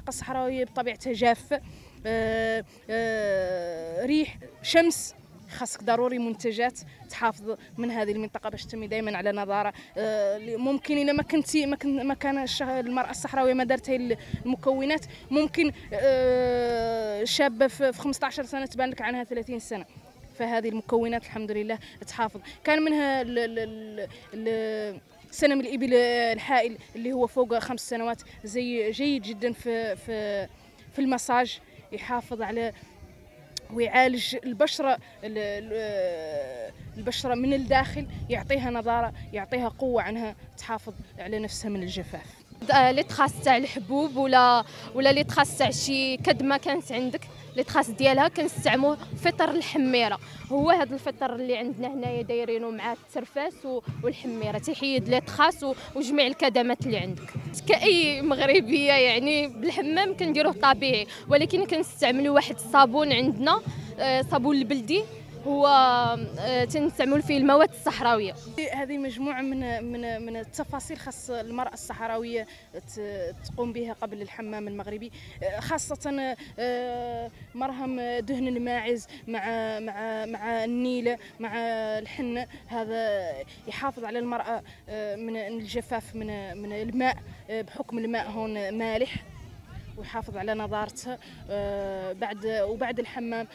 المنطقة الصحراوية بطبيعتها جافة آه، آه، ريح شمس. خاصك ضروري منتجات تحافظ من هذه المنطقة باش تمي دائما على نظارة. آه، ممكن الا ما كنتي ما, كن ما كان المرأة الصحراوية ما دارت المكونات ممكن شابة في 15 سنة تبان لك عنها 30 سنة. فهذه المكونات الحمد لله تحافظ. كان منها ال ال ال سنم الإبل الحائل اللي هو فوق خمس سنوات. زي جيد جدا في في في المساج يحافظ على ويعالج البشرة البشرة من الداخل يعطيها نضارة يعطيها قوة عنها تحافظ على نفسها من الجفاف. اللي تخاص تاع الحبوب ولا ولا اللي تخاص تاع شي كدمة كانت عندك اللي تخاص ديالها كنستعملوا فطر الحميرة. هو هذا الفطر اللي عندنا هنايا دايرينه مع الترفاس والحميرة تيحيد لي تخاص وجميع الكدمات اللي عندك. كأي مغربية يعني بالحمام كنديروه طبيعي ولكن كنستعملوا واحد الصابون عندنا آه، صابون البلدي. هو آه، تنستعمل فيه المواد الصحراوية. هذه مجموعة من من من التفاصيل خاص المرأة الصحراوية تقوم بها قبل الحمام المغربي آه، خاصة آه، مرهم دهن الماعز مع مع مع النيله مع الحنه هذا يحافظ على المرأة من الجفاف من من الماء بحكم الماء هون مالح. ويحافظ على نظارته آه، بعد وبعد الحمام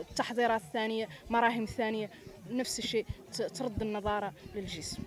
التحضيرات آه، الثانية مراهم ثانية نفس الشيء ترد النظارة للجسم.